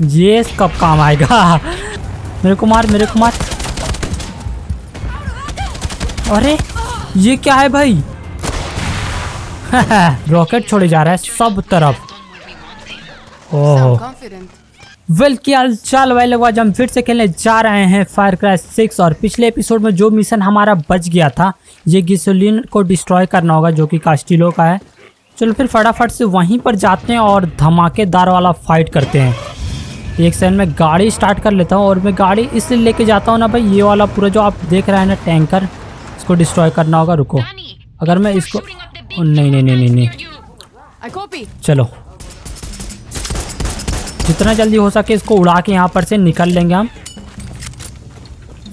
ये कब काम आएगा? मेरे को मार, मेरे को मार। अरे, ये क्या है भाई? रॉकेट छोड़े जा रहा है सब तरफ़। ओह। वेल क्या चाल भाई लोग? हम फिर से खेलने जा रहे हैं फायर क्रैश सिक्स और पिछले एपिसोड में जो मिशन हमारा बच गया था, ये गिसोलिन को डिस्ट्रॉय करना होगा, जो कि कास्टिलो का है। चलो फिर फटाफट से वहीं पर जाते हैं और धमाकेदार वाला फाइट करते हैं। एक सेकंड में गाड़ी स्टार्ट कर लेता हूँ और मैं गाड़ी इसलिए लेके जाता हूँ ना भाई ये वाला पूरा जो आप देख रहे हैं ना टैंकर इसको डिस्ट्रॉय करना होगा रुको। अगर मैं इसको नहीं नहीं नहीं नहीं नहीं चलो। जितना जल्दी हो सके इसको उड़ा के यहाँ पर से निकल लेंगे हम।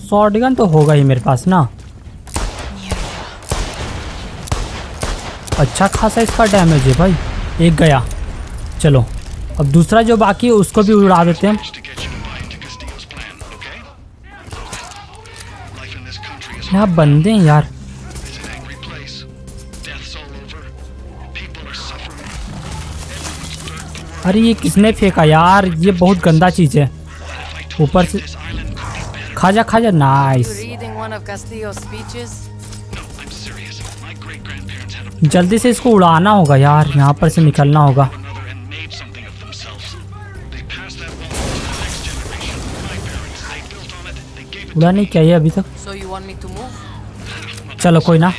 शॉर्ट गन तो होगा ही मेरे पास ना। अच्छा खासा इसका डैमेज है भाई। एक गया। चलो। अब दूसरा जो बाकी है, उसको भी उड़ा देते हैं। यहाँ बंदे हैं यार। अरे ये किसने फेंका? यार, ये बहुत गंदा चीज़ है। ऊपर से खाजा खाजा नाइस जल्दी से इसको उड़ाना होगा यार, यहाँ पर से निकलना होगा। बुरा नहीं किया ये अभी तक? चलो कोई ना।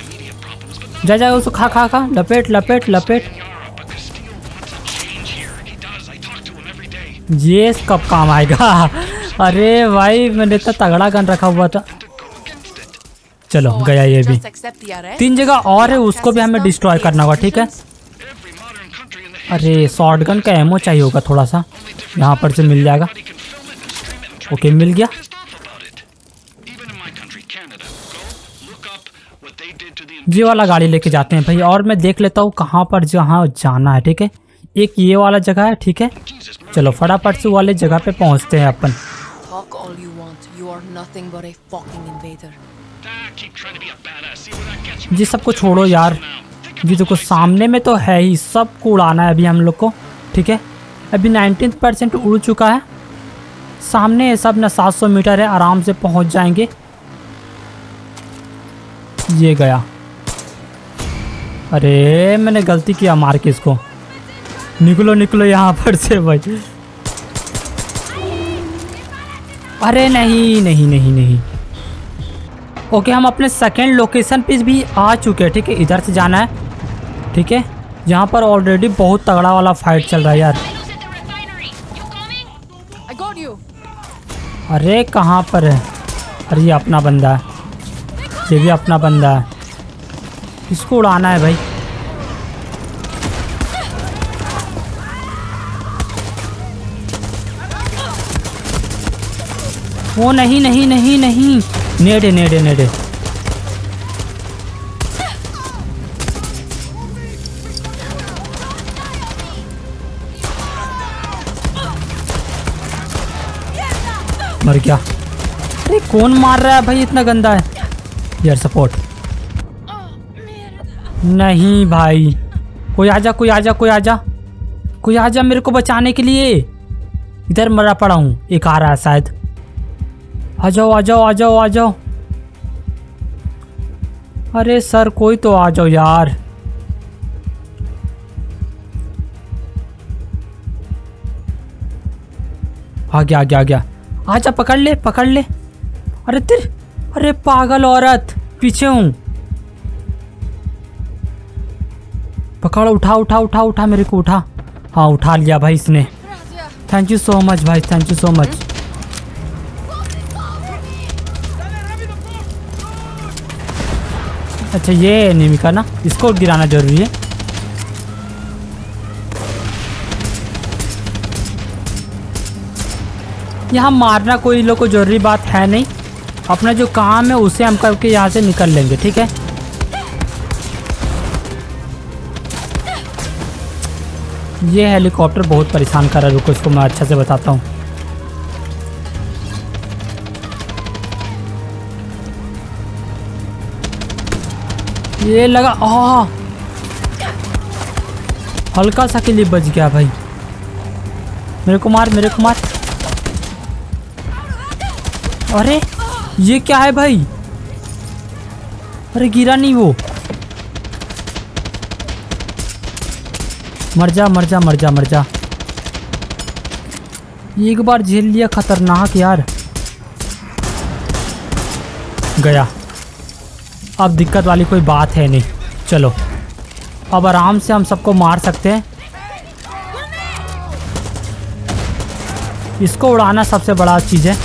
जा जाए उसको खा खा खा। लपेट लपेट लपेट। ये कब काम आएगा? अरे भाई मैंने तो तगड़ा गन रखा हुआ था। चलो गया ये भी। तीन जगह और है उसको भी हमें डिस्ट्रॉय करना होगा ठीक है? अरे शॉर्ट गन का एमओ चाहिए होगा थोड़ा सा। यहाँ पर से मिल जाएगा। ओके मिल गया। ये वाला गाड़ी लेके जाते हैं भाई। और मैं देख लेता हूँ कहाँ पर जहाँ जाना है ठीक है? एक ये वाला जगह है ठीक है? चलो फटाफट से वाले जगह पे पहुँचते हैं अपन. ये सबको छोड़ो यार। ये देखो सामने में तो है ही सबको उड़ाना है अभी हम लोग को ठीक है? अभी 19 परसेंट उड़ चुका है। सामने ये सब ना 700 मीटर है आराम से पहुँच जाएँगे। ये गया। अरे, मैंने गलती किया मार के। इसको निकलो निकलो यहाँ पर से भाई। अरे, नहीं नहीं नहीं नहीं। ओके, हम अपने सेकेंड लोकेशन पे भी आ चुके हैं, ठीक है? इधर से जाना है, ठीक है? यहाँ पर ऑलरेडी बहुत तगड़ा वाला फाइट चल रहा है यार. अरे, कहाँ पर है? अरे, ये अपना बंदा है। ये भी अपना बंदा है। इसको उड़ाना है भाई। वो नहीं नहीं नहीं नहीं। नेडे नेडे नेडे। मर गया। अरे, कौन मार रहा है भाई? इतना गंदा है। यार सपोर्ट नहीं भाई। कोई आजा कोई आजा कोई आजा। कोई आजा मेरे को बचाने के लिए। इधर मरा पड़ा हूँ, एक आ रहा है शायद। आ जाओ आ जाओ आ जाओ आ जाओ। अरे सर, कोई तो आ जाओ यार। आ गया आ गया आ गया। आजा, पकड़ ले पकड़ ले। अरे तेरे, अरे पागल औरत, पीछे हूँ। पकड़, उठा उठा उठा उठा मेरे को, उठा। हाँ उठा लिया भाई इसने। थैंक यू सो मच भाई थैंक यू सो मच अच्छा ये निमिका ना, इसको गिराना ज़रूरी है। यहाँ मारना कोई लोग को ज़रूरी बात है नहीं। अपना जो काम है, उसे हम करके यहाँ से निकल लेंगे, ठीक है? ये हेलीकॉप्टर बहुत परेशान कर रहा है। रुको, इसको मैं अच्छे से बताता हूँ। ये लगा आ हल्का सा के लिए बच गया भाई। मेरे को मार, मेरे को मार। अरे, ये क्या है भाई? अरे, गिरा नहीं वो। मर जा मर जा मर जा मर जा। एक बार झेल लिया खतरनाक यार। गया। अब दिक्कत वाली कोई बात है नहीं। चलो। अब आराम से हम सबको मार सकते हैं। इसको उड़ाना सबसे बड़ा चीज़ है।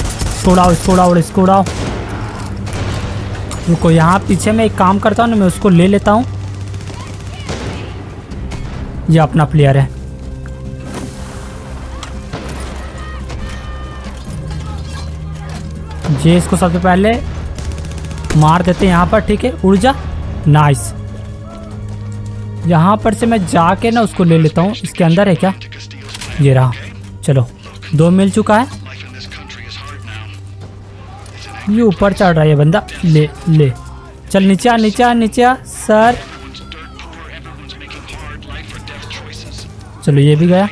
उड़ाओ इसको उड़ाओ इसको उड़ाओ। रुको, यहाँ पीछे मैं एक काम करता हूँ ना, मैं उसको ले लेता हूँ। ये अपना प्लेयर है। ये इसको सबसे पहले मार देते हैं यहाँ पर, ठीक है? उड़ जा। नाइस यहाँ पर से मैं जाके ना उसको ले लेता हूँ। इसके अंदर है क्या? ये रहा। चलो, दो मिल चुका है. ये ऊपर चढ़ रहा है ये बंदा। ले ले। चल, नीचे आ नीचे आ नीचे आ। सर चलो ये भी गया।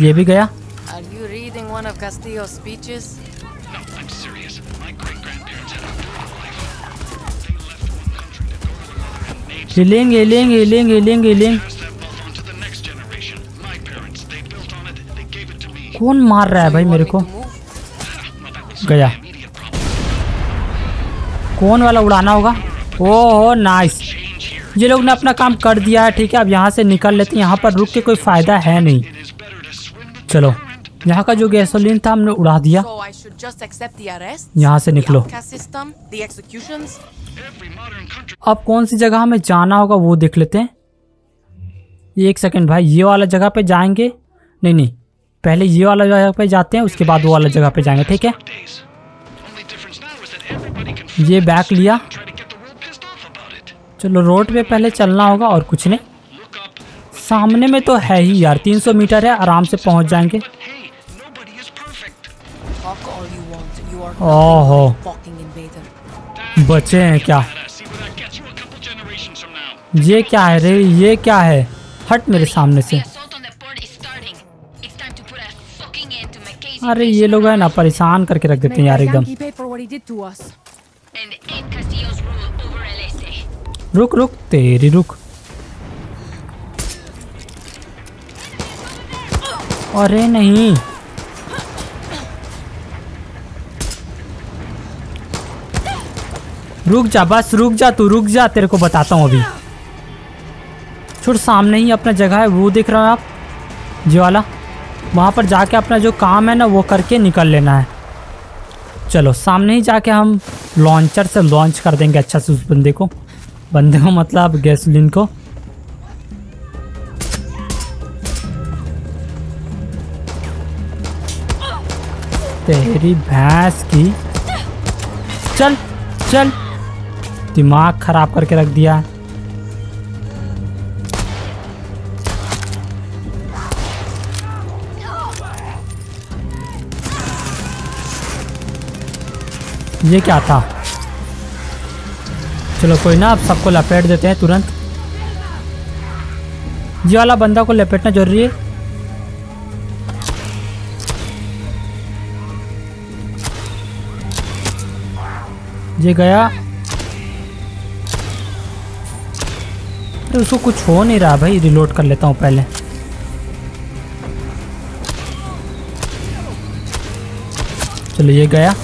ये भी गया। लेंगे लेंगे लेंगे लेंगे कौन मार रहा है भाई मेरे को? गया। कौन वाला उड़ाना होगा? ओ हो नाइस ये लोग ने अपना काम कर दिया है ठीक है अब यहाँ से निकल लेते हैं। यहाँ पर रुक के कोई फ़ायदा है नहीं। चलो यहाँ का जो गैसोलीन था हमने उड़ा दिया? यहाँ से निकलो। अब कौन सी जगह हमें जाना होगा वो देख लेते हैं। एक सेकंड भाई ये वाला जगह पे जाएँगे। नहीं नहीं पहले ये वाला जगह पे जाते हैं उसके बाद वो वाला जगह पे जाएँगे ठीक है? ये Only difference चलो, रोड पे पहले चलना होगा और कुछ नहीं। सामने में तो है ही यार 300 मीटर है, आराम से पहुँच जाएँगे। ओहो। बचे हैं क्या? ये क्या है रे? ये क्या है? हट मेरे सामने से। अरे, ये लोग है ना, परेशान करके रख देते हैं यार एकदम। रुक रुक, तेरी रुक। अरे नहीं। रुक जा, बस रुक जा तू, रुक जा, तेरे को बताता हूँ अभी। छोड़, सामने ही अपना जगह है, वो देख रहे हो आप? जी वाला वहाँ पर जाके अपना जो काम है ना, वो करके निकल लेना है। चलो, सामने ही जाके हम लॉन्चर से लॉन्च कर देंगे अच्छा से उस बंदे को। बंदे को मतलब गैसोलीन को। तेरी भैंस की चल चल। दिमाग खराब करके रख दिया। ये क्या था? चलो कोई ना, आप सबको लपेट देते हैं तुरंत। ये वाला बंदा को लपेटना ज़रूरी है। ये गया। अरे उसको कुछ हो नहीं रहा भाई रिलोड कर लेता हूँ पहले। चलो ये गया।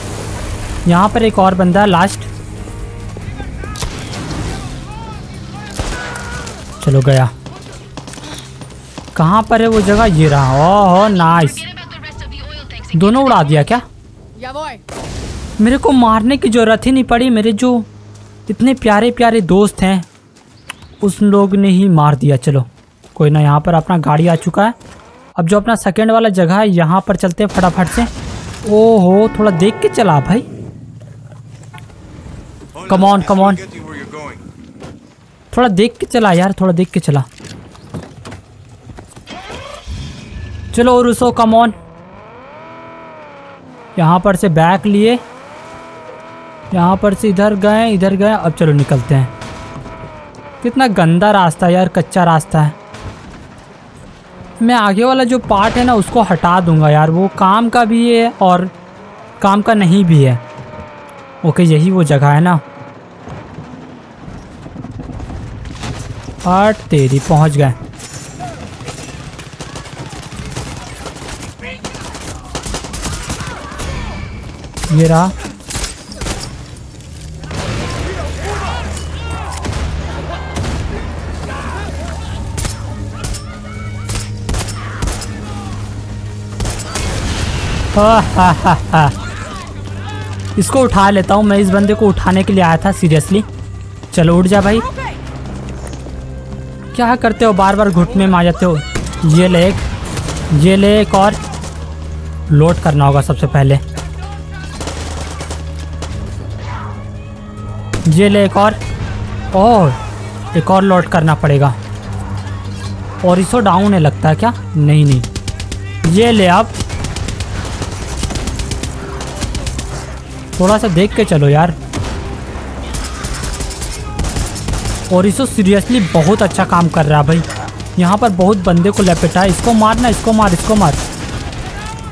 यहाँ पर एक और बंदा लास्ट चलो गया। कहाँ पर है वो जगह? ये रहा। ओह नाइस दोनों उड़ा दिया क्या? मेरे को मारने की ज़रूरत ही नहीं पड़ी। मेरे जो इतने प्यारे प्यारे दोस्त हैं उस लोग ने ही मार दिया। चलो कोई ना यहाँ पर अपना गाड़ी आ चुका है। अब जो अपना सेकेंड वाला जगह है यहाँ पर चलते हैं फटाफट से। ओहो थोड़ा देख के चला भाई। Come on, थोड़ा देख के चला यार, थोड़ा देख के चला। चलो रुसो कम ऑन यहाँ पर से बैक लिए। यहाँ पर से इधर गए इधर गए, अब चलो निकलते हैं। कितना गंदा रास्ता है यार, कच्चा रास्ता है। मैं आगे वाला जो पार्ट है ना, उसको हटा दूँगा यार। वो काम का भी है और काम का नहीं भी है। ओके यही वो जगह है ना। और तेरी पहुँच गए। ये रहा। हा, हा, हा, हा। इसको उठा लेता हूँ। मैं इस बंदे को उठाने के लिए आया था सीरियसली। चलो उठ जा भाई। क्या करते हो? बार बार घुटने में आ जाते हो। ये ले एक, ये ले एक और। लोड करना होगा सबसे पहले। ये ले एक और। और एक और लोड करना पड़ेगा। और इसको डाउन है लगता है क्या? नहीं नहीं। ये ले आप। थोड़ा सा देख के चलो यार। और इसो सीरियसली बहुत अच्छा काम कर रहा है भाई। यहाँ पर बहुत बंदे को लपेटा है इसको मारना इसको मार इसको मार।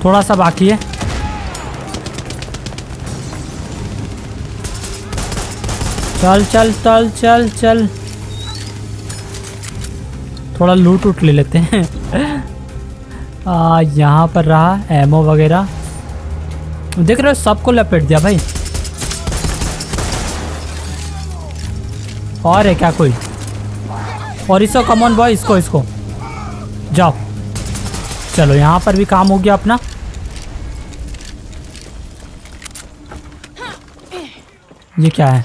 थोड़ा सा बाकी है। चल चल चल चल चल। थोड़ा लूट उट ले लेते हैं। यहाँ पर रहा एमओ वगैरह। देख रहे हो, सबको लपेट दिया भाई। और है क्या कोई? और इसको कमॉन बॉय इसको इसको। जाओ। चलो, यहाँ पर भी काम हो गया अपना। ये क्या है?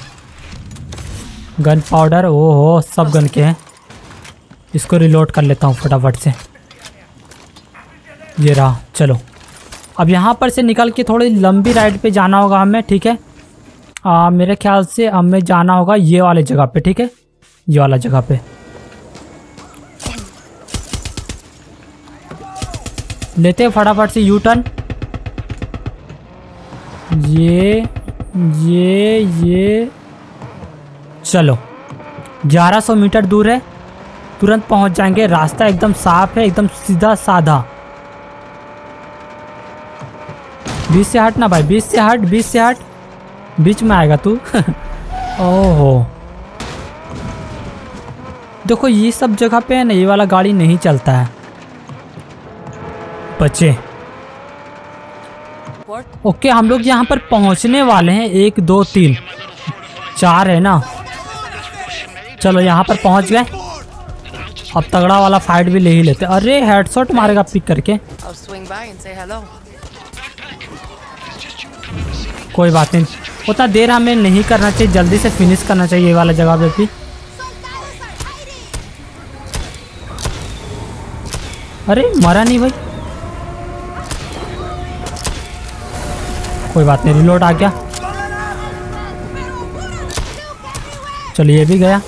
गन पाउडर ओ हो सब गन के हैं। इसको रिलोड कर लेता हूँ फटाफट से। ये रहा, चलो। अब यहाँ पर से निकल के थोड़ी लंबी राइड पे जाना होगा हमें, ठीक है? आ, मेरे ख्याल से हमें जाना होगा ये वाले जगह पे ठीक है? ये वाला जगह पे। लेते हैं फटाफट से यू टर्न ये ये ये। चलो। 1100 मीटर दूर है। तुरंत पहुँच जाएँगे। रास्ता एकदम साफ़ है एकदम सीधा साधा। बीस से हट ना भाई बीस से हट बीस से हट। बीच में आएगा तू? ओहो। देखो ये सब जगह पे है ना ये वाला गाड़ी नहीं चलता है। बच्चे। ओके हम लोग यहाँ पर पहुँचने वाले हैं। एक दो तीन चार है ना? चलो यहाँ पर पहुँच गए। अब तगड़ा वाला फाइट भी ले ही लेते। अरे हेडशॉट मारेगा पिक करके. कोई बात नहीं। उतना देर हमें नहीं करना चाहिए, जल्दी से फिनिश करना चाहिए ये वाला जगह भी अरे, मरा नहीं भाई। कोई बात नहीं रिलोड आ गया। चलिए भी गया।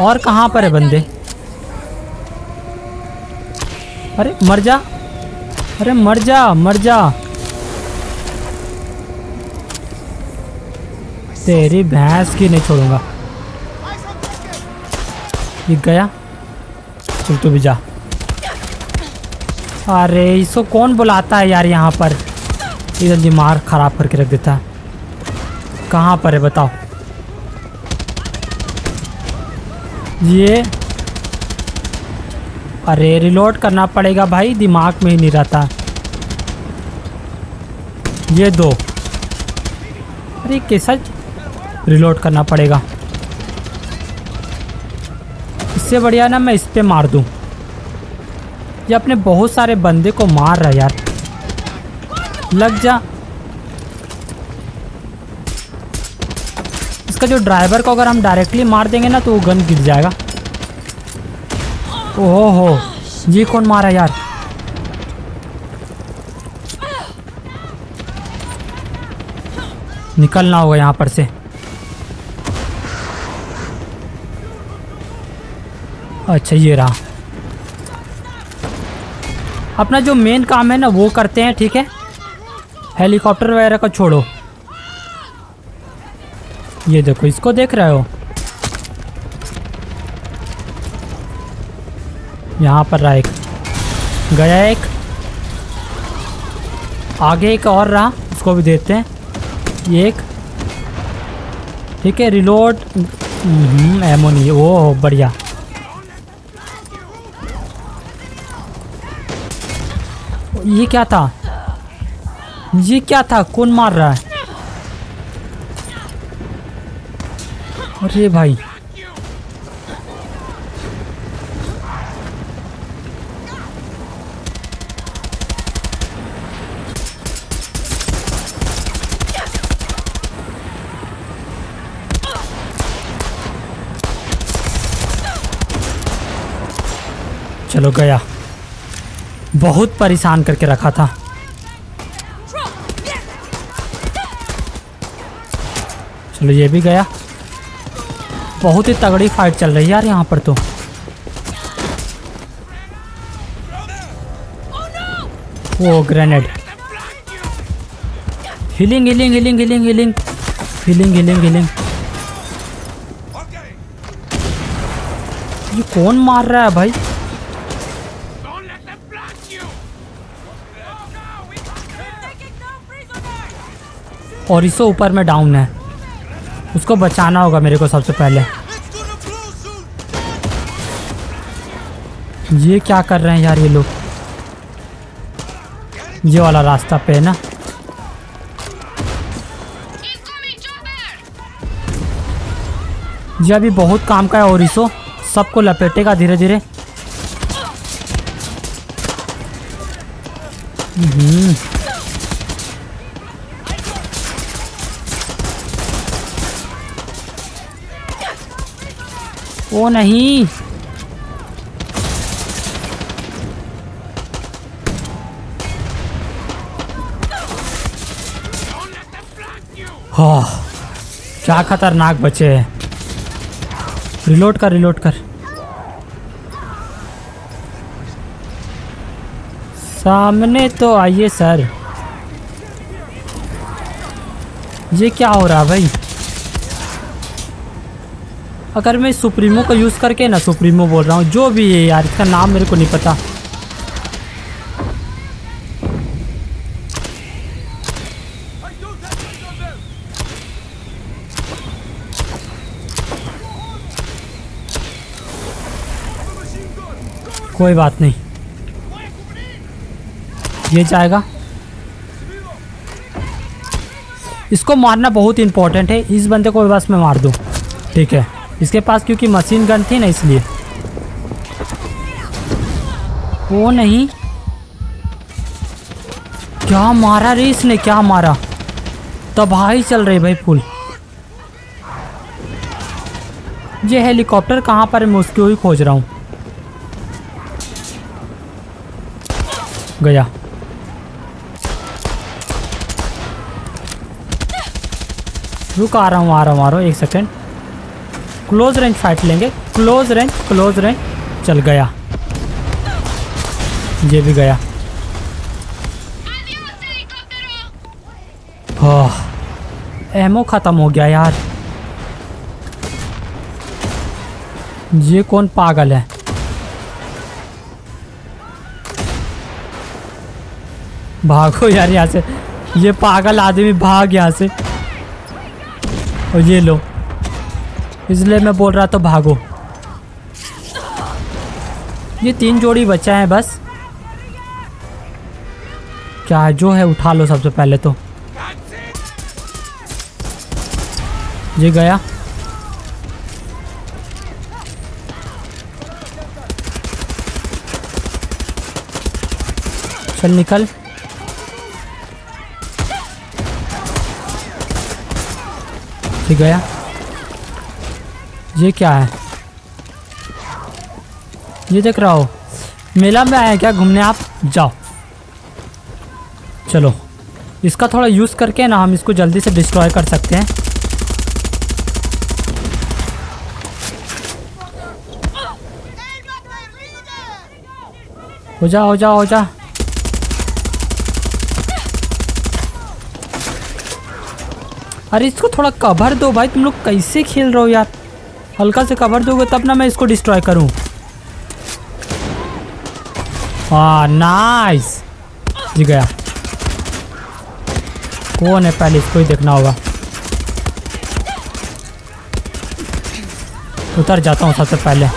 और कहाँ पर है बंदे? अरे, मर जा। अरे, मर जा मर जा। तेरी भैंस की नहीं छोड़ूँगा। ये गया? चल तू भी जा। अरे, इसको कौन बुलाता है यार यहाँ पर? इधर दिमाग खराब करके रख देता है। कहाँ पर है बताओ? ये? अरे रिलोड करना पड़ेगा भाई, दिमाग में ही नहीं रहता। ये दो। अरे, कैसा रिलोड करना पड़ेगा। इससे बढ़िया ना मैं इस पर मार दूँ। ये अपने बहुत सारे बंदे को मार रहा है यार। लग जा। इसका जो ड्राइवर को अगर हम डायरेक्टली मार देंगे ना तो वो गन गिर जाएगा। ओहो हो ये कौन मारा यार? निकलना होगा यहाँ पर से। अच्छा ये रहा। अपना जो मेन काम है ना, वो करते हैं, ठीक है? हेलीकॉप्टर वगैरह को छोड़ो। ये देखो, इसको देख रहे हो? यहाँ पर रहा एक। गया एक। आगे एक और रहा, उसको भी देते हैं। ये एक। ठीक है रिलोड एमो नहीं है ओ बढ़िया। ये क्या था? ये क्या था? कौन मार रहा है? अरे भाई। चलो गया। बहुत परेशान करके रखा था। चलो ये भी गया। बहुत ही तगड़ी फाइट चल रही है यार यहाँ पर तो। वो grenade healing healing healing healing healing healing healing healing ये कौन मार रहा है भाई? और इसो ऊपर में डाउन है। उसको बचाना होगा मेरे को सबसे पहले। ये क्या कर रहे हैं यार ये लोग? ये वाला रास्ता पे है ना? ये अभी बहुत काम का है और इसो सबको लपेटेगा धीरे धीरे हम्म। नहीं। क्या खतरनाक बचे हैं। रिलोड कर रिलोड कर। सामने तो आइए, सर। ये क्या हो रहा भाई? अगर मैं सुप्रीमो का यूज़ करके ना सुप्रीमो बोल रहा हूँ, जो भी है यार, इसका नाम मेरे को नहीं पता। कोई बात नहीं। ये जाएगा। इसको मारना बहुत इंपॉर्टेंट है। इस बंदे को बस मैं मार दूँ। ठीक है। इसके पास क्योंकि मशीन गन थी ना इसलिए। वो नहीं। क्या मारा रे इसने? क्या मारा? तबाही चल रही भाई फुल। ये हेलीकॉप्टर कहाँ पर मैं उसको ही खोज रहा हूँ। गया। रुक आ रहा हूँ, आ रहा हूँ, आ रहा हूँ। एक सेकेंड क्लोज रेंज फाइट लेंगे। Close range close range. चल गया। ये भी गया। एमओ ख़त्म हो गया यार। ये कौन पागल है? भागो यार यहाँ से। ये पागल आदमी भाग यहाँ से। और ये लो। इसलिए मैं बोल रहा था भागो। ये तीन जोड़ी बच्चा है बस। क्या जो है उठा लो सबसे पहले तो। ये गया। चल निकल। ये गया। ये क्या है? ये देख रहा हो। मेला में आए क्या? घूमने आप जाओ। चलो। इसका थोड़ा यूज़ करके ना हम इसको जल्दी से डिस्ट्रॉय कर सकते हैं। हो जा हो जा हो जा। अरे इसको थोड़ा कवर दो भाई। तुम लोग कैसे खेल रहे हो यार? हल्का से कवर दोगे तब ना मैं इसको डिस्ट्रॉय करूँ। नाइस जी गया। कौन है पहले इसको ही देखना होगा। उतर जाता हूँ सबसे पहले.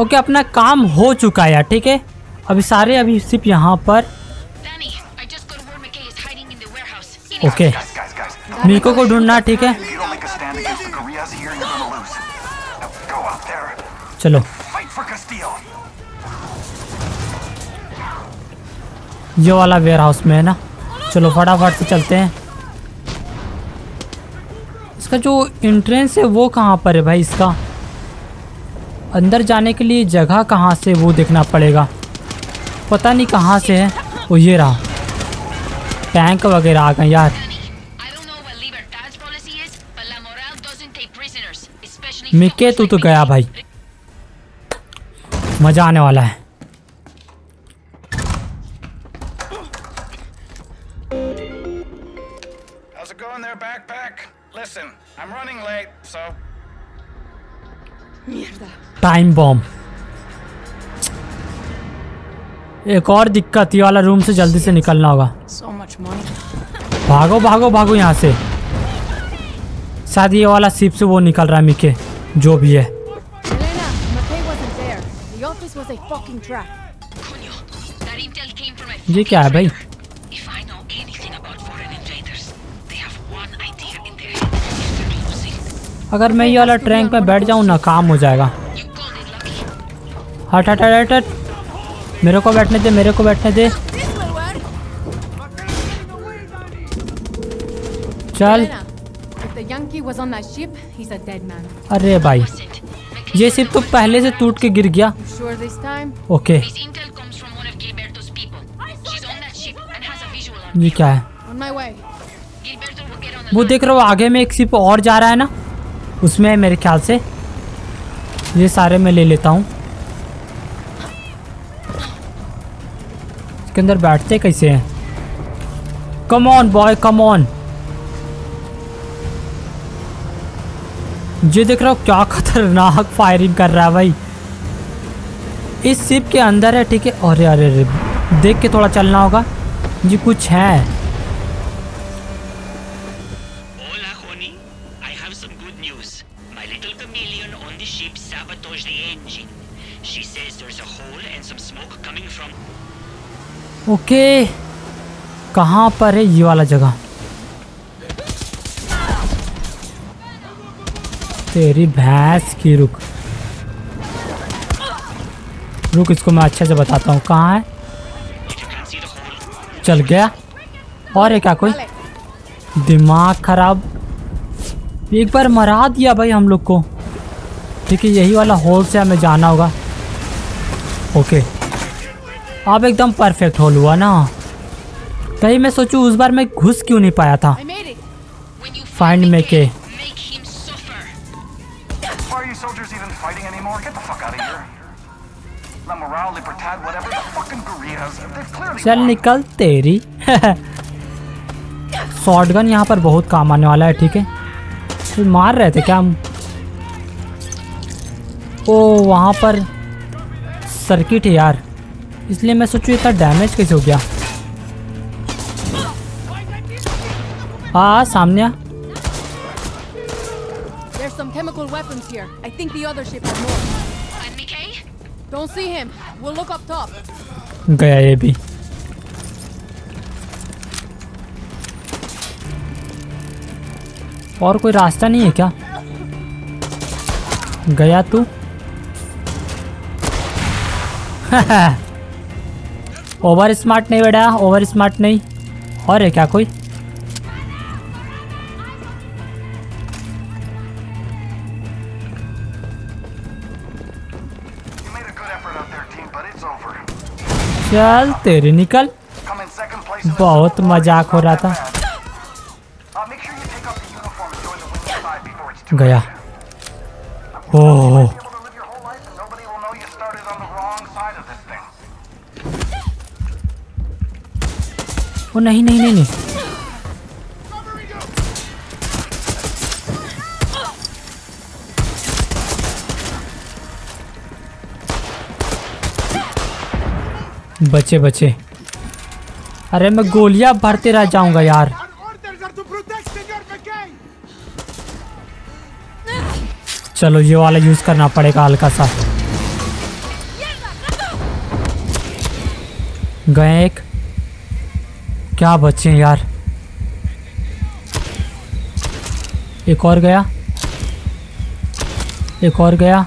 ओके, अपना काम हो चुका है यार, ठीक है? अभी सारे, अभी सिर्फ़ यहाँ पर ओके मीको को ढूंढना ठीक है? चलो। ये वाला वेयर हाउस में है ना? चलो फटाफट से चलते हैं। इसका जो इंट्रेंस है वो कहाँ पर है भाई इसका? अंदर जाने के लिए जगह कहाँ से वो देखना पड़ेगा। पता नहीं कहाँ से है। वो ये रहा। टैंक वगैरह आ गए यार। मिके तू तो गया भाई। मज़ा आने वाला है। टाइम बॉम्ब एक और दिक्कत ये वाला रूम से जल्दी से निकलना होगा। भागो भागो भागो यहाँ से। शायद ये वाला सिप से वो निकल रहा है मिके जो भी है। ये क्या है भाई? अगर मैं ये वाला ट्रैंक में बैठ जाऊँ ना काम हो जाएगा। हट हट हट हट। मेरे को बैठने दे मेरे को बैठने दे। चल। अरे भाई ये सिर्फ़ तो पहले से टूट के गिर गया। ओके ये क्या है? वो देख रहा हो आगे में एक सिप और जा रहा है ना? उसमें है मेरे ख्याल से। ये सारे मैं ले लेता हूँ। इसके अंदर बैठते कैसे हैं? Come on boy come on ये देख रहा हो क्या खतरनाक फायरिंग कर रहा है भाई। इस सिप के अंदर है, ठीक है? अरे अरे अरे, देख के थोड़ा चलना होगा। जी कुछ है। ओके। कहाँ पर है ये वाला जगह? तेरी भैंस की रुक। रुक, इसको मैं अच्छे से बताता हूँ। कहाँ है? चल गया। और है क्या कोई? दिमाग खराब। एक बार मरा दिया भाई हम लोग को। ठीक है यही वाला होल से हमें जाना होगा। ओके। अब एकदम परफेक्ट होल हुआ ना। कहीं मैं सोचू उस बार मैं घुस क्यों नहीं पाया था। फाइंड में के चल निकल तेरी। शॉर्ट गन यहाँ पर बहुत काम आने वाला है ठीक है? तो मार रहे थे क्या हम? ओ वहाँ पर सर्किट है यार। इसलिए मैं सोचूं इतना डैमेज कैसे हो गया हाँ सामने There's some chemical weapons here. I think the other ship has more. And McKay? Don't see him. We'll look up top. गया ये भी और कोई रास्ता नहीं है क्या गया तू ओवर स्मार्ट नहीं बेटा ओवर स्मार्ट नहीं। और है क्या कोई? चल तेरे निकल। बहुत मज़ाक हो रहा था। गया। ओ नहीं नहीं नहीं नहीं। बचे बचे। अरे मैं गोलियाँ भरते रह जाऊँगा यार। चलो, ये वाला यूज़ करना पड़ेगा हल्का सा। गए एक। क्या बच्चे यार? एक और गया। एक और गया।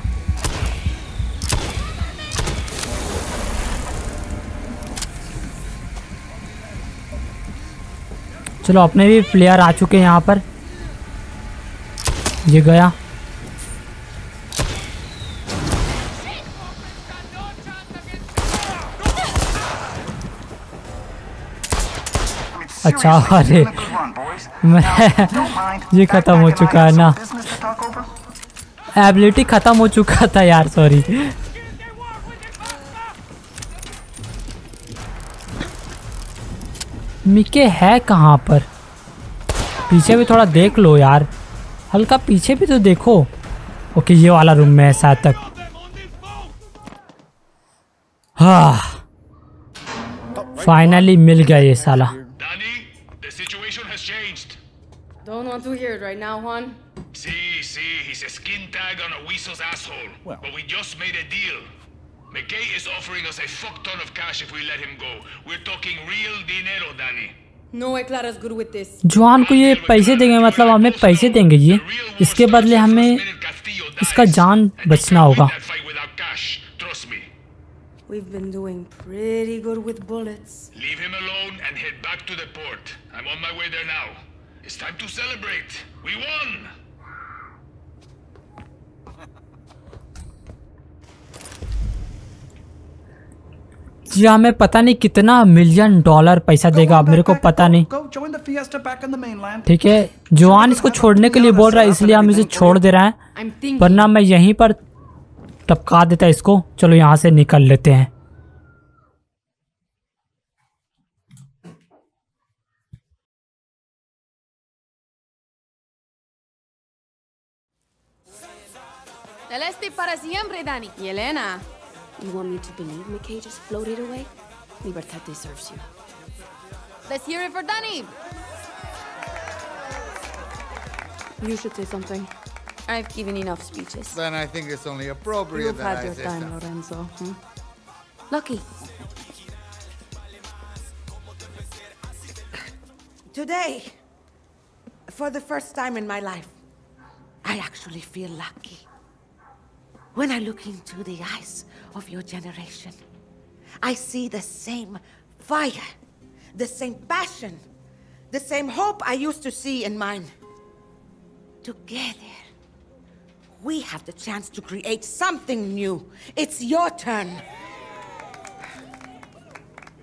चलो, अपने भी प्लेयर आ चुके हैं यहाँ पर। ये गया। अच्छा, अरे। मैं ये खत्म हो चुका है ना. एबिलिटी खत्म हो चुका था यार सॉरी मिके है कहाँ पर? पीछे भी थोड़ा देख लो यार। हल्का पीछे भी तो देखो। ओके ये वाला रूम में है शायद तक। हाँ। फाइनली मिल गया ये साला। Don't want to hear it right now, Juan. See, see, he's a skin tag on a weasel's asshole. but we just made a deal. McKay is offering us a fuck ton of cash if we let him go. We're talking real dinero, Danny. No way Clara's good with this. जवान को ये पैसे देंगे मतलब हमें पैसे देंगे ये इसके बदले हमें इसका जान बचना होगा That fight without cash, trust me. We've been doing pretty good with bullets. Leave him alone and head back to the port. I'm on my way there now. It's time to celebrate. We won! जी हमें पता नहीं कितना million dollar पैसा देगा अब मेरे को पता नहीं. ठीक है जवान इसको छोड़ने के लिए बोल रहा है इसलिए हम इसे छोड़ दे रहे हैं वरना मैं यहीं पर टपका देता इसको चलो यहाँ से निकल लेते हैं Celeste para siempre, Danny. Y Elena. You want me to believe McKay just floated away? Libertad deserves you. Let's hear it for Danny. You should say something. I've given enough speeches. Then I think it's only appropriate You've that had I your time, something. Lorenzo. Hmm? Lucky. Today, for the first time in my life, I actually feel lucky. When I look into the eyes of your generation, I see the same fire, the same passion, the same hope I used to see in mine. Together, we have the chance to create something new. It's your turn.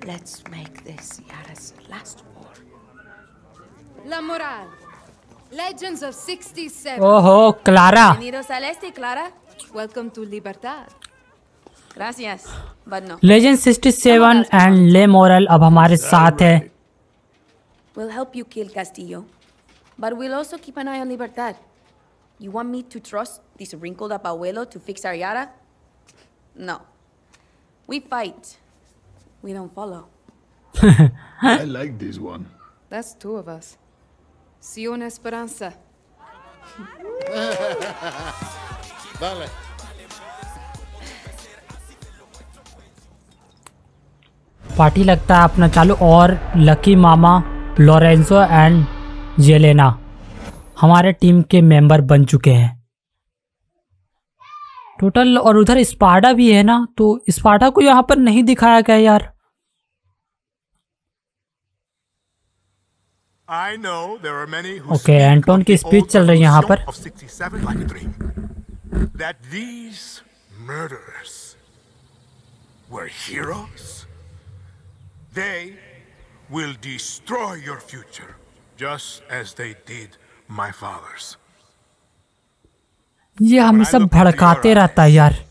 Let's make this Yara's last war. La Moral, Legends of 67. Oh, Clara. Bienvenidos al este, Clara. Welcome to Libertad. Gracias, but no. Legend 67 and ले moral अब हमारे साथ है We'll help you kill Castillo, but we'll also keep an eye on Libertad. You want me to trust this wrinkled up abuelo to fix our Yara? No. We fight. We don't follow. I like this one. That's two of us. See you in Esperanza. Dale. Party लगता है अपना चालू और Lucky मामा Lorenzo and Jelena हमारे team के member बन चुके हैं। टोटल और उधर स्पार्डा भी है ना तो स्पार्डा को यहाँ पर नहीं दिखाया गया यार। Are Okay, एंटोन की स्पीच चल रही है यहाँ पर। revolution of 67 like a dream. That these murderers were heroes. They will destroy your future, just as they did my fathers. ये हमें सब भड़काते रहता है यार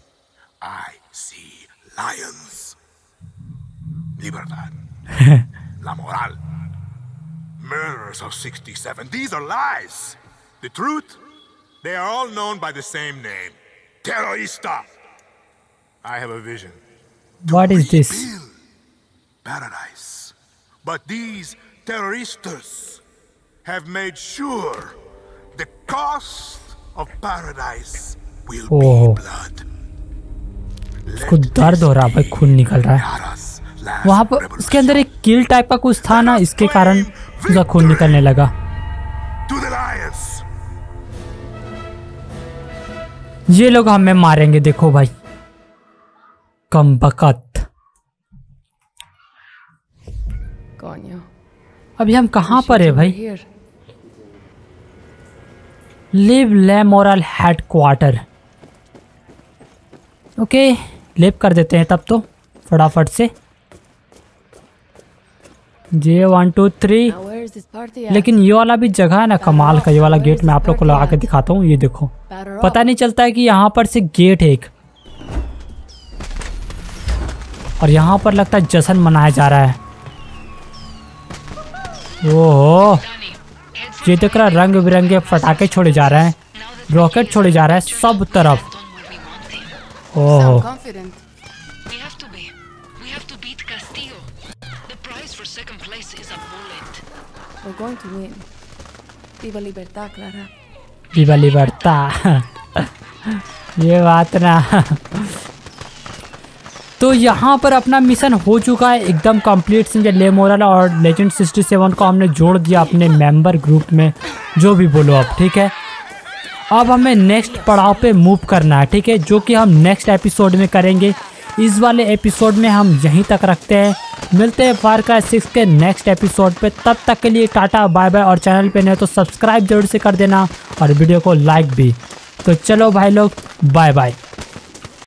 I see lions. Libertad. La moral. Murderers of 67. These are lies. The truth? They are all known by the same name. Terrorista. I have a vision. What is this paradise. But these terroristas have made sure the cost of paradise will be ओहो blood. उसको दर्द हो रहा है भाई खून निकल रहा है Last वहां पर उसके अंदर एक किल टाइप का कुछ था ना इसके कारण उसका खून निकलने लगा ये लोग हमें मारेंगे देखो भाई। कम बकत अभी हम कहाँ पर है भाई. लिव लेमोरल हेड क्वार्टर ओके लिव कर देते हैं तब तो फटाफट से। जे वन टू थ्री लेकिन ये वाला भी जगह है ना कमाल का ये वाला गेट मैं आप लोग को लगा के दिखाता हूँ ये देखो पता नहीं चलता है कि यहाँ पर से गेट है एक और यहाँ पर लगता है जश्न मनाया जा रहा है ओहो ये देख रहा रंग बिरंगे पटाखे छोड़े जा रहे हैं रॉकेट छोड़े जा रहे हैं सब तरफ़ ओहो Sound. We have to be. We have to beat Castillo. The prize for second place is a. We're going to win. Viva Libertad, Clara. विवा लिबर्टा ये बात ना। तो यहाँ पर अपना मिशन हो चुका है एकदम कंप्लीट समझे लेमोरल और लेजेंड 67 को हमने जोड़ दिया अपने मेंबर ग्रुप में जो भी बोलो अब ठीक है? अब हमें नेक्स्ट पड़ाव पे मूव करना है ठीक है? जो कि हम नेक्स्ट एपिसोड में करेंगे। इस वाले एपिसोड में हम यहीं तक रखते हैं। मिलते हैं फार का सिक्स के नेक्स्ट एपिसोड पे। तब तक के लिए टाटा बाय बाय और चैनल पे नहीं तो सब्सक्राइब ज़रूर से कर देना और वीडियो को लाइक भी। तो चलो भाई लोग बाय बाय